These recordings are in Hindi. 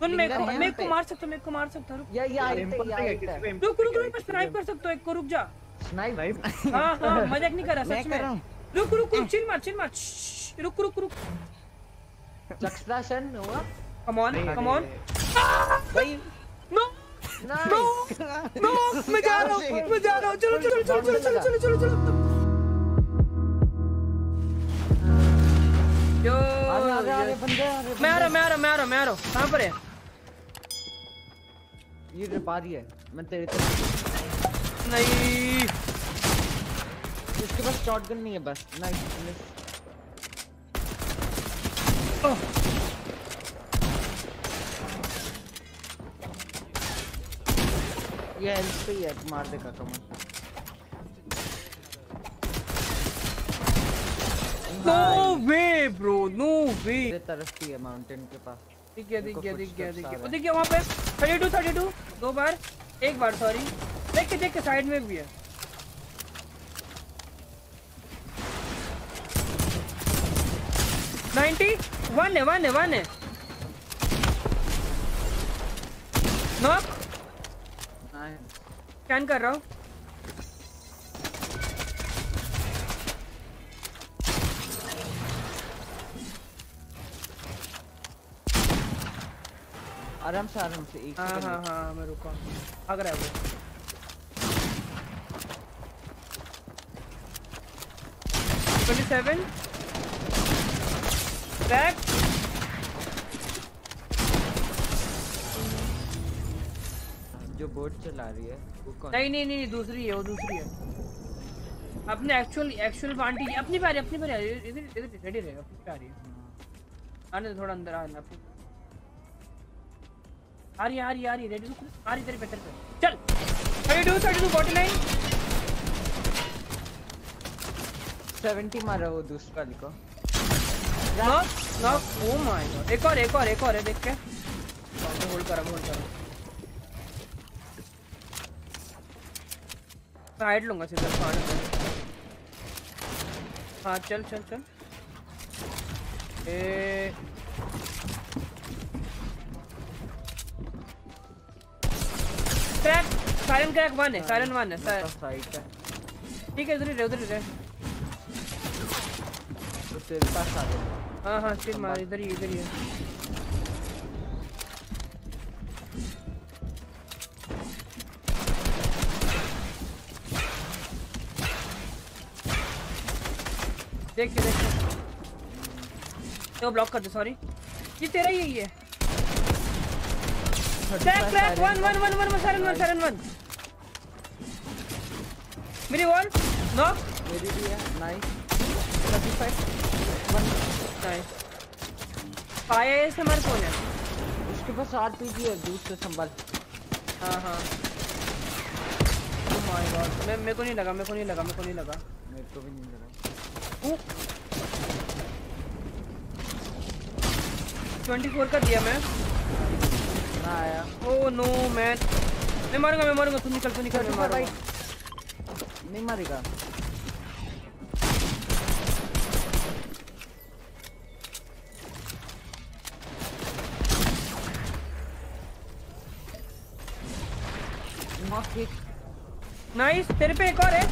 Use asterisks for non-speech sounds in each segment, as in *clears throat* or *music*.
सुन मैं Finger को मैं को मार सकता हूँ मैं को मार सकता हूँ रुक। या या रुक रुक रुक मैं स्नाइप कर सकता हूँ एक को रुक जा। स्नाइप? Snipe? हाँ हाँ *laughs* मज़ाक नहीं कर रहा सच में। रुक रुक रुक *clears throat* चिल मार चिल मार। रुक रुक रुक। सक्सेशन हुआ? कम ऑन कम ऑन भाई नो नो नो मैं जा रहा हूँ मैं जा रहा हूँ। चलो चलो चलो चलो चलो चलो चलो चलो। यो आगे बंदे आ रहे मैं आ रहा मैं आ रहा मैं आ रहा मैं आ रहा कहाँ पर है? ये रिपा रही है मैं तेरे तरफ़ नहीं। इसके पास शॉटगन नहीं है बस। नाइस मिस ये हेल्थ पे ही है मार देगा Kamal no way bro no way तरफ़ ही है माउंटेन के पास। दिख गया दिख देखो गया दिख गया दिख footsteps आ गया। रहे वो हैं। दिख गया वहाँ पे। थर्टी टू थर्टी टू दो बार. एक बार सॉरी देख के देख के साइड में भी है. नाइन्टी वन है वन है वन है. नॉक कैन कर रहा हूँ. आराम से आराम से एक हाँ हाँ हाँ मैं रुका हूँ भाग रहा है वो ट्वेंटी सेवन बैक जो बोट चला रही है वो कौन नहीं नहीं नहीं दूसरी है वो दूसरी है अपने एक्चुअल एक्चुअल पार्टी अपनी बारी अपनी बारी इधर इधर रेडी रहे अपनी बारी आने थोड़ा अंदर आना अपनी आ रही आ रही आ रही रेडी रुक आ रही तेरे पे तेरे पे चल thirty two thirty two forty nine seventy मारा वो दूसरा वाली को। Knock knock oh my God एक और एक और एक और है देख के। होल्ड करा होल्ड करा। हाइट लूँगा सीधा फाड़ हाँ चल चल चल। ए क्रैक साइलेंट क्रैक वन है साइलेंट वन है मेरे साइ- पास ठीक है उधर ही रहे उधर ही रहे। तेरे पास आ गया हाँ हाँ स्टिल मार इधर ही इधर ही है। देख के देख के तो ब्लॉक कर दे सॉरी ये तेरा ही है one one one one seven one seven one. उसके पास आठ पीजी है दूर संभाल। हाँ हाँ. माय मैं मेरे को नहीं लगा मेरे को नहीं लगा मेरे को नहीं लगा। मेरे को भी नहीं लगा। 24 का दिया मैं। ना आया। ओ नो मैन मैं मारूँगा मैं मारूँगा तू निकल तू निकल मैं मारूँगा। नहीं मारेगा। नाइस तेरे पे एक और है।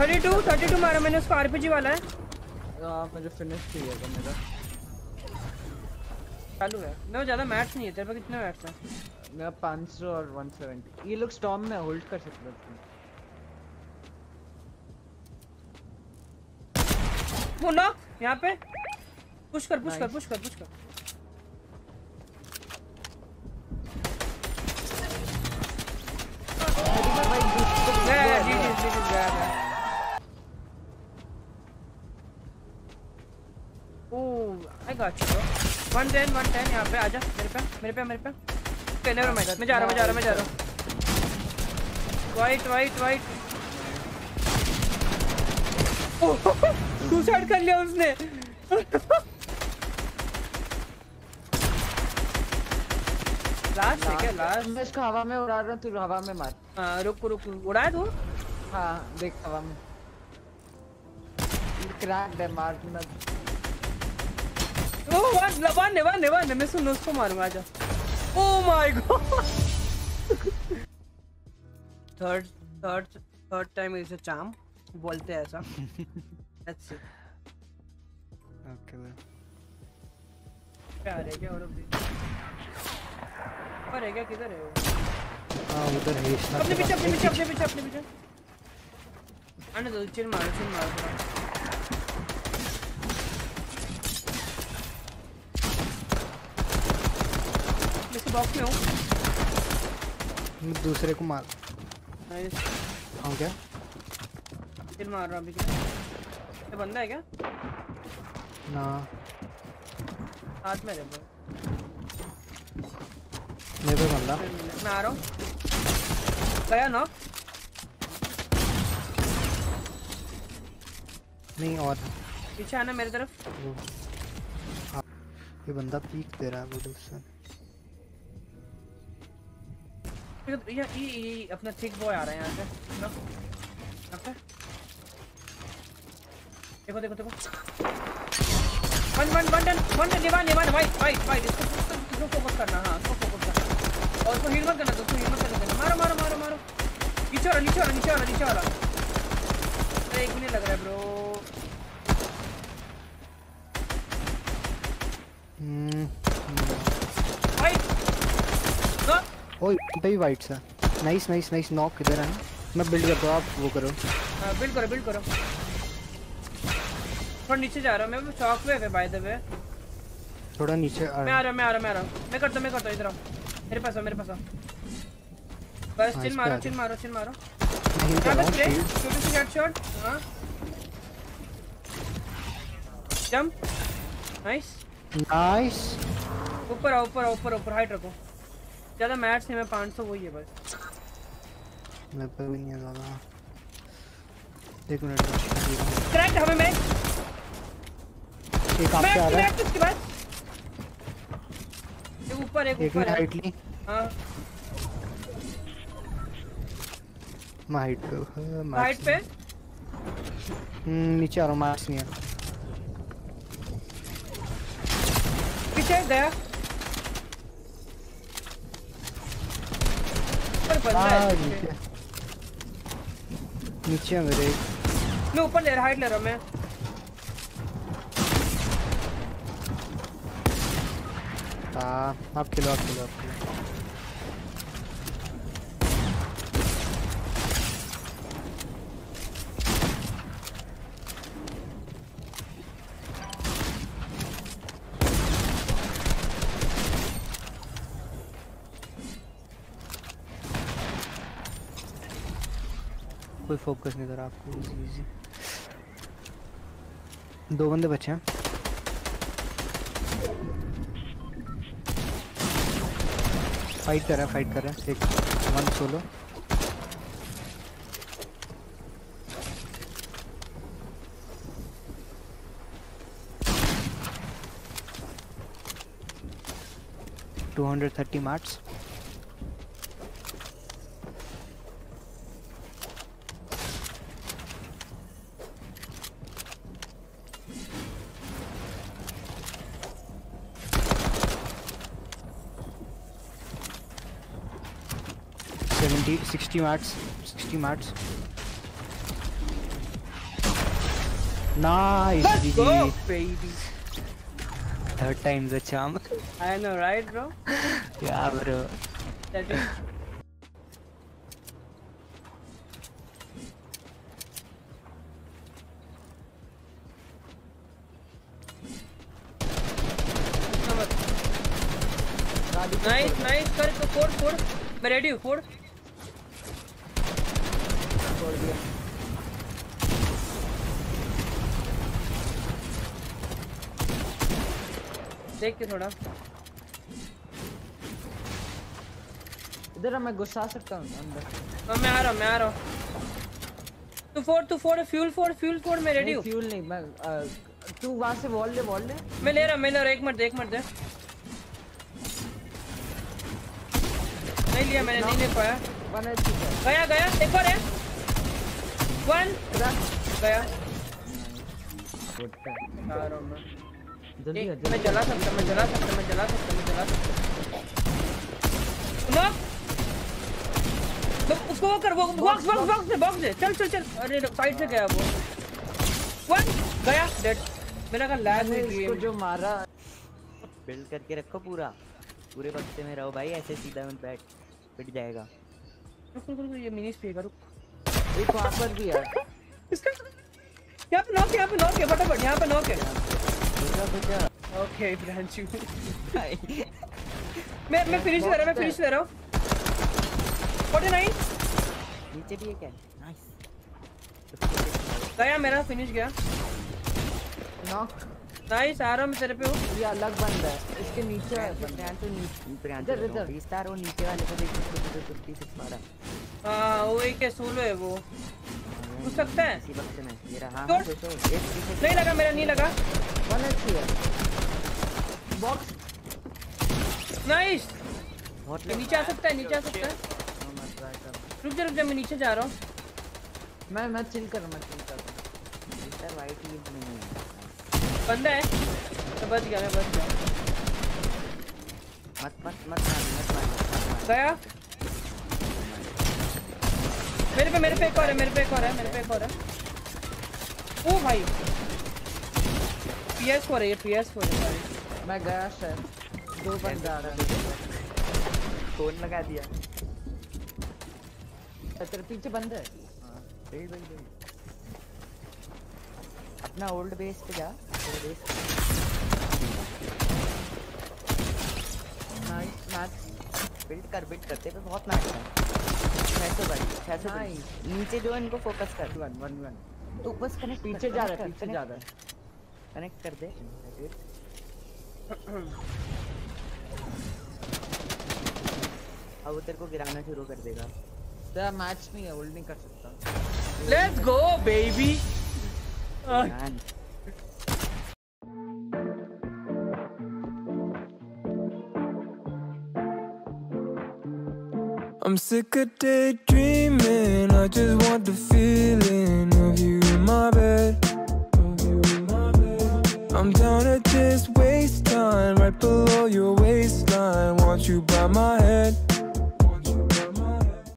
थर्टी टू थर्टी टू मारा मैंने उसको आरपीजी वाला है। आ, मुझे फिनिश चाहिएगा मेरा। चालू है। मैं ज़्यादा मैच नहीं है तेरे पे कितने मैच है? मेरा 500 और 170 ये लोग स्टॉर्म में होल्ड कर सकते हैं। वो ना यहाँ पे। पुश कर पुश कर पुश कर पुश कर। भाई दूसरे गया गया 110 110 यहाँ पे आजा मेरे पे मेरे पे मेरे पे। मैं जा रहा मैं जा रहा मैं जा रहा वाइट वाइट वाइट सुसाइड कर लिया उसने। *laughs* लास्ट है क्या लास्ट मैं इसको हवा में उड़ा रहा हूँ तू हवा में मार। हाँ रुक रुक उड़ाया तू? हाँ देख हवा में। क्रैक है मार ना ओ वन वन वन वन मैं सुन उसको मारूँगा आजा Oh my god! third, third, third time is a charm. बोलते हैं ऐसा. That's it. ओके क्या रह गया और? पर है क्या किधर है वो? हाँ उधर है अपने पीछे अपने पीछे अपने पीछे अपने पीछे. आने दो चिल मारो चिल मारो थोड़ा. मैं इस बॉक्स में हूँ. दूसरे को मार। हाँ क्या? चिल मार रहा अभी क्या? ये बंदा है क्या? ना। हाथ में bro. मेरे पे बंदा। मैं आ रहा हूँ। गया नॉक नहीं और। पीछे आना मेरी तरफ़। हाँ, ये बंदा पीक दे रहा है वो ये ये ये, अपना थिक बॉय आ रहा है यहाँ से। लो। यहाँ पे देखो देखो देखो। One one one done one done निवान निवान वाइट वाइट वाइट इसको इसको फोकस करना हाँ इसको फोकस करना। और उसको हील मत करना उसको हील मत करना मारो मारो मारो मारो। नीचे वाला नीचे वाला नीचे वाला नीचे वाला। अरे, एक मिनट लग रहा है ब्रो हम्म वाइट ओए भाई वाइट सा नाइस नाइस नाइस नॉक इधर है। मैं बिल्ड करता हूँ आप वो करो। बिल्ड करो बिल्ड करो। थोड़ा नीचे जा रहा हूँ मैं चौक पे है बाय द वे थोड़ा नीचे आ मैं आ रहा हूँ मैं आ रहा हूँ मैं आ रहा हूँ। मैं करता हूँ मैं करता हूँ इधर आओ। मेरे पास आओ मेरे पास आओ। बस हाँ, चिल मारो चिल मारो चिल मारो। हिल कर रहा पे हूँ। छोटी सी हेडशॉट हाँ। जंप नाइस नाइस ऊपर आओ ऊपर आओ ऊपर ऊपर हाइट रखो। ज़्यादा मैच नहीं मैं 500 वही है बस। मेरे पे भी नहीं है ज़्यादा। एक मिनट क्रैक हमें मैं एक आपसे आ रहा है। इसके बाद। एक ऊपर एक ऊपर है। हाइट ली। हाँ। मैं हाइट पे हूँ, मैं हाइट पे? हम्म, नीचे आ रहा हूँ मैक्स नहीं है। पीछे गया ऊपर बंदा हाँ है नीचे है। मेरे मैं ऊपर ले रहा हाइट ले रहा मैं। हाँ आप खिलो आप खिलो। कोई फोकस नहीं कर आपको इजी इजी दो बंदे बचे हैं। फाइट कर रहा है फाइट कर रहा है। एक one solo two hundred thirty marks Seventy sixty marks sixty marks nice Let's GG go, baby. Third time the charm I know, right, bro? *laughs* या bro That is. Nice nice कर तो फोड़ फोड़ मैं रेडी हूँ फोड़ छोड़ दिया। देख के थोड़ा। इधर मैं गुस्सा सकता हूँ अंदर। मैं आ रहा हूँ मैं आ रहा हूँ। तू फोड़ तू फोड़ फ्यूल फोड़ फ्यूल फोड़ मैं रेडी हूँ। फ्यूल नहीं मैं तू वहाँ से वॉल ले वॉल ले। मैं ले रहा मैं ले रहा एक मिनट एक मिनट दे। नहीं लिया मैंने नहीं ले पाया। गया गया एक और है। उसको वो कर वो बॉक्स बॉक्स बॉक्स में बॉक्स में चल चल चल। अरे साइड से गया वो। वन गया डेड मेरा का लैग है गेम जो मारा बिल्ड करके रखो पूरा। पूरे बक्से में रहो भाई ऐसे सीधा मत बैठ पिट जाएगा। रुक रुक ये मिनी स्पीकर रुक। एक वहाँ पर भी है। इसका? यहाँ पे नॉक यहाँ पे नॉक है फटाफट यहाँ पे नॉक है। बुझा बुझा ओके ब्रांचू मैं मैं फिनिश कर रहा हूँ मैं फिनिश कर रहा हूँ। 49 नीचे भी एक है नाइस गया मेरा फिनिश गया। नॉक नाइस आ रहा मैं तेरे पे हूँ। ये अलग बंदा है। इसके नीचे है बंदा प्रियांशु नीचे। ब्रांच इधर, इधर। स्टार वो नीचे वाले को देख फिफ्टी सिक्स मारा हाँ वो एक सोलो है वो। घुस सकता है? पीछे नहीं लगा मेरा नहीं लगा। है। बॉक्स नाइस नीचे आ सकता है नीचे आ सकता है। रुक जा रुक जा मैं नीचे जा रहा हूँ। मैं मैं चिल कर मैं चिल कर वाइट ही। नहीं है। बंदा है? मैं बच गया मैं बच गया मत मत मत मत मत गया? मेरे पे मेरे पे एक और है, मेरे पे एक और है, मेरे पे एक और है। ओ भाई। पीएस फोर है ये पीएस फोर है भाई। मैं गया शायद दो बंदे आ रहे हैं। फ़ोन लगा दिया। तेरे पीछे बंदे है? बिल्ड बिल्ड बिल्ड अपना ओल्ड बेस पे जा। तेरे बेस नाइस मैच बिल्ड कर बिल्ड करते पे बहुत मैच है। नीचे जो इनको फोकस कर। वन वन वन तू बस कनेक्ट पीछे जा रहा है पीछे जा रहा है। कनेक्ट कर दे। *clears throat* अब वो तेरे को गिराना शुरू कर देगा। तेरा मैच नहीं है होल्ड नहीं कर सकता। Let's go baby I'm sick of daydreaming. I just want the feeling of you in my bed.